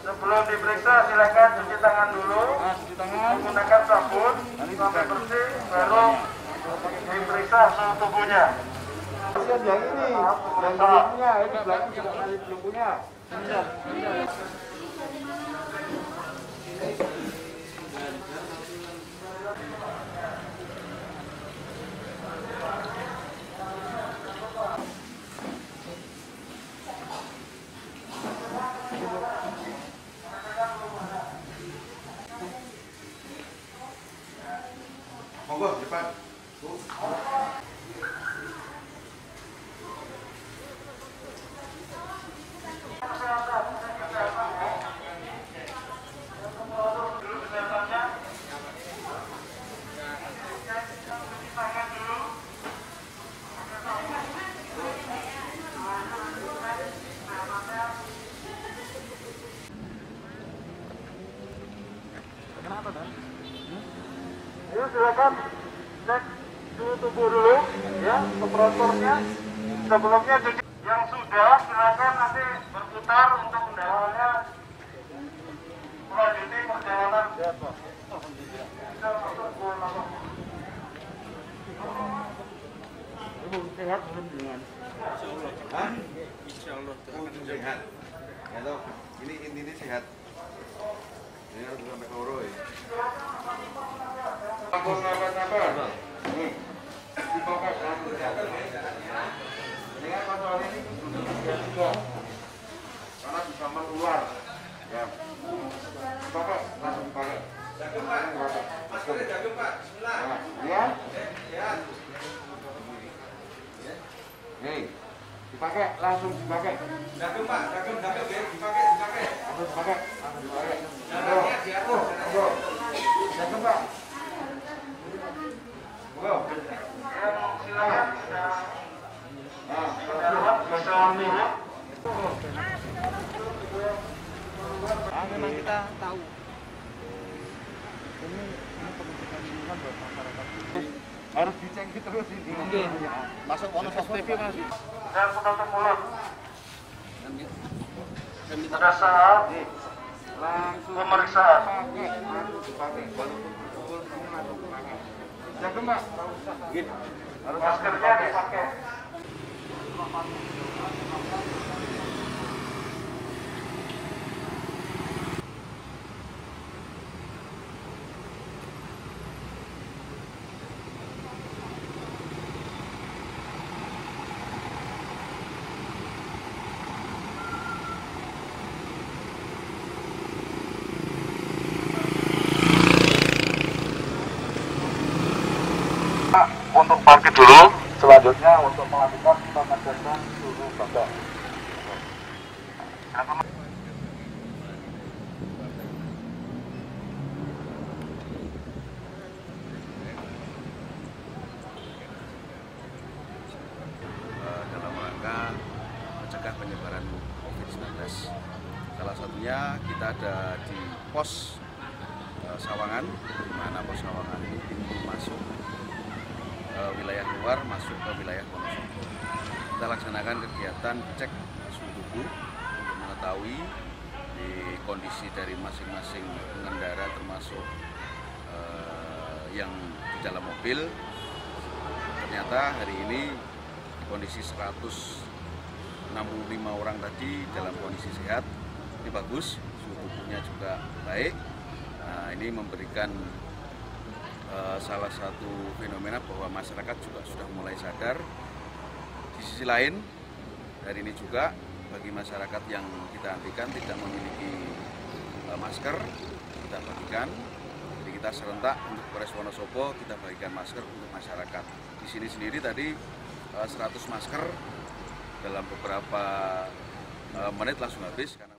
Sebelum diperiksa silakan cuci tangan dulu. Nah, cuci tangan. Menggunakan sabun sampai bersih baru diperiksa suhu tubuhnya. Kasihan yang ini, yang belum punya, ini belakang juga masih belum punya. Monggo depan. Yuk silakan cek suhu tubuh dulu ya temperaturnya. Sebelumnya cuci. Yang sudah silakan nanti berputar untuk undangannya melanjuti perjalanan. Sehat belum dengan? Hah? Ujung sehat. Ya toh, ini intinya sehat. Ini harus sampai loro ya. Ampun nafas-nafas. Nih, dipakai langsung ya. Dengan masalah ini juga juga karena bisa menular. Ya. Dipakai langsung dipakai. Masker. Nah, ya. Nih, dipakai langsung dipakai. Dagem Pak, dagem dagem ya, dipakai dipakai. Langsung dipakai, langsung dipakai. Bro, bro, jangan pak. Bro, silakan. Nah, silakan. Masalah nih ya. Ah, memang kita tahu. Ini ini pendidikan lingkungan buat masyarakat. Harus dicek terus ini. Masuk ono TV Mas. Dan penutup mulut. Pada saat Langsung pemeriksaan. Walaupun Jaga Mbak. Harus maskernya dipakai. Untuk parkir dulu. Selanjutnya untuk melakukan pengecekan suhu badan. Eh, dalam rangka mencegah penyebaran COVID-19. Salah satunya kita ada di pos eh, Sawangan, di mana pos Sawangan ini pintu masuk wilayah luar masuk ke wilayah Wonosobo. Kita laksanakan kegiatan cek suhu tubuh untuk mengetahui di kondisi dari masing-masing pengendara termasuk eh, yang di dalam mobil. Ternyata hari ini kondisi 165 orang tadi dalam kondisi sehat. Ini bagus suhu tubuhnya juga baik. Nah, ini memberikan eh, salah satu fenomena bahwa masyarakat juga sudah mulai sadar. Di sisi lain hari ini juga bagi masyarakat yang kita hentikan tidak memiliki eh, masker kita bagikan. Jadi kita serentak untuk Polres Wonosobo kita bagikan masker untuk masyarakat. Di sini sendiri tadi eh, 100 masker dalam beberapa eh, menit langsung habis karena